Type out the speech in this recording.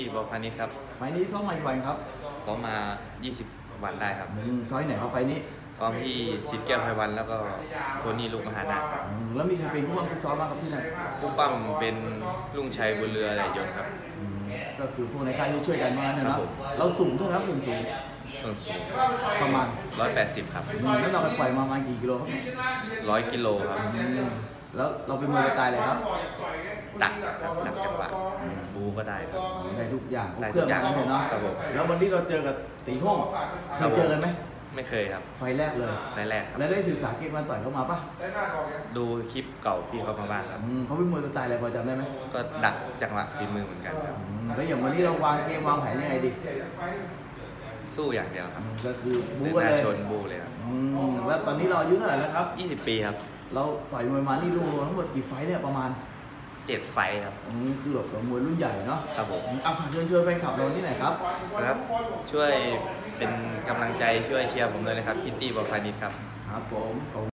ที่บอพานิชครับไฟล์นี้ซ้อมมากี่วันครับซ้อมมา 20 วันได้ครับอืมซ้อยไหนครับไฟล์นี้ซ้อมที่สิทธิ์แก้วไพวันแล้วก็โทนี่ลูกมหานาคครับอืมแล้วมีใครเป็นผู้บังคับซ้อมบ้างครับที่นั่นคู่ปั้มเป็นลุงชัยบุญเรืออะไรยนต์ครับ อืมก็คือพวกในค่ายที่ช่วยกันมาเนี่ยครัเนาะบผม เราสูงเท่าไหร่ครับส่วนสูงส่วนสูงประมาณ180 ครับ อืมแล้วเราไปปล่อยมาประมาณกี่กิโลครับเนี่ย100 กิโลครับ อืมแล้วเราเป็นมวยสไตล์อะไรครับดักครับดักจังหวะ บูก็ได้ครับ ได้ทุกอย่างครบได้เครื่องทุกอย่างกันเลยเนาะครับผม แล้ววันนี้เราเจอกับตีห้องเคยเจอกันไหมไม่เคยครับไฟล์แรกเลย ไฟล์แรกครับ แล้วได้ศึกษาเกมการต่อยเขามาปะดูคลิปเก่าพี่เขามาบ้างครับ อืมเขาเป็นมวยสไตล์อะไรพอจำได้ไหมก็ดักจังหวะฝีมือเหมือนกันครับ อืมแล้วอย่างวันนี้เราวางเกมวางแผนยังไงดีสู้อย่างเดียวคอืรับมก็คือบู๊เดินกันหน้าเลยชนบูเลยครับอืมแล้วตอนนี้เราอายุเท่าไหร่แล้วครับ20 ปีครับ เราต่อยมวยมานี่รวมๆทั้งหมดกี่ไฟท์เนี่ยประมาณ 7ไฟท์ครับอืมคือแบบเรามวยรุ่นใหญ่เนาะครับผมอืมเอาฝากเชิญชวนแฟนคลับเราที่ไหนครับนะครับ ช่วยเป็นกำลังใจช่วยเชียร์ผมเลยนะครับคิตตี้บอพานิชครับครับผมขอบคุณ